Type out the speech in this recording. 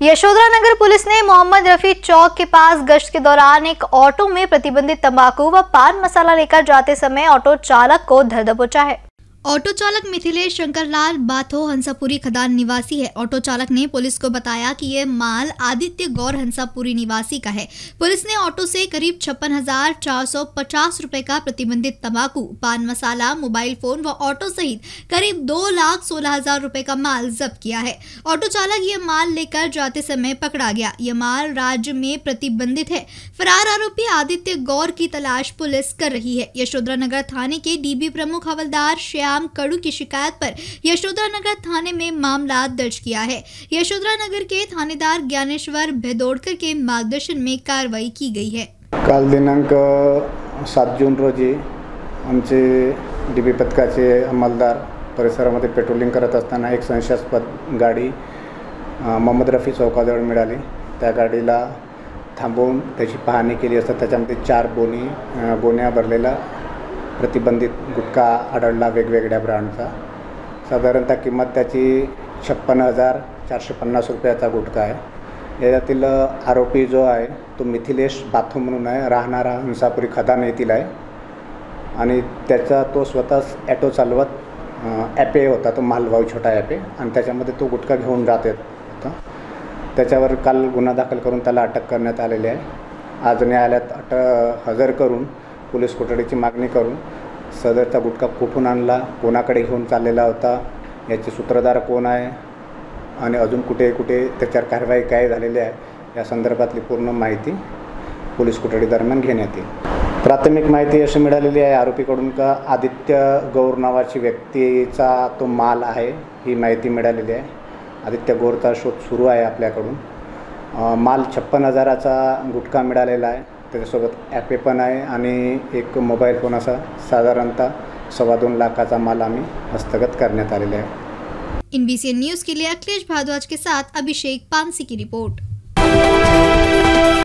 Yashodhara Nagar police ने मोहम्मद रफी चौक के पास गश्त के दौरान एक ऑटो में प्रतिबंधित तंबाकू व पान मसाला लेकर जाते समय ऑटो चालक को धर दबोचा है। ऑटो चालक मिथिलेश शंकर लाल बाथो हंसापुरी खदान निवासी है। ऑटो चालक ने पुलिस को बताया कि यह माल आदित्य गौर हंसापुरी निवासी का है। पुलिस ने ऑटो से करीब छप्पन हज़ार चार सौ पचास रुपए का प्रतिबंधित तंबाकू, पान मसाला, मोबाइल फ़ोन व ऑटो सहित करीब दो लाख सोलह हज़ार रुपए का माल जब्त किया है। ऑटो चालक ये माल लेकर जाते समय पकड़ा गया। ये माल राज्य में प्रतिबंधित है। फरार आरोपी आदित्य गौर की तलाश पुलिस कर रही है। यशोधरा नगर थाने के डीबी प्रमुख हवलदार श्याम कड़ू की शिकायत पर यशोधरा नगर थाने में मामला दर्ज किया है। यशोधरा नगर के थानेदार ज्ञानेश्वर भेदोड़कर के मार्गदर्शन में कार्रवाई की गई है। काल दिनांक सात जून रोजी आमचे डी बी पथकाचे अंमलदार परिसरामध्ये पेट्रोलिंग करत एक संशयास्पद गाडी मोहम्मद रफी चौकाजवळ मिळाली. त्या गाडीला थांबवून त्याची पाहणी केली असता त्याच्यामध्ये चार बोनी गोण्या भरलेला प्रतिबंधित गुटखा आढळला वेगवेगळ्या ब्रँडचा. साधारणतः किंमत त्याची छप्पन हजार चारशे पन्नास रुपयाचा गुटखा आहे. याच्यातील आरोपी जो आहे तो मिथिलेश बाथू म्हणून आहे. राहणारा हंसापुरी खदान येथील आहे. आणि त्याचा तो स्वतःच ॲटो चालवत ॲपे होता तो मालभाऊ छोटा ॲपे. आणि त्याच्यामध्ये तो गुटखा घेऊन जात होता. त्याच्यावर काल गुन्हा दाखल करून त्याला अटक करण्यात आलेली आहे. आज न्यायालयात अट हजर करून पोलीस कोठडीची मागणी करून सदरचा गुटखा कुठून आणला कोणाकडे घेऊन चाललेला होता याचे सूत्रधार कोण आहे आणि अजून कुठे कुठे त्याच्यावर कारवाई काय झालेली आहे या संदर्भातली पूर्ण माहिती पोलीस कोठडी दरम्यान घेण्यात येईल. प्राथमिक माहिती अशी मिळालेली आहे आरोपीकडून का आदित्य गौर नावाची व्यक्तीचा तो माल आहे ही माहिती मिळालेली आहे. आदित्य गौरचा शोध सुरू आहे आपल्याकडून. माल छप्पन हजाराचा गुटखा मिळालेला आहे. त्याच्यासोबत ॲपे पण आहे आणि एक मोबाईल फोन असा साधारणतः सव्वा दोन लाखाचा माल आम्ही हस्तगत करण्यात आलेला आहे. इन न्यूज के लिए अखिलेश भारद्वाज के साथ अभिषेक पानसी की रिपोर्ट.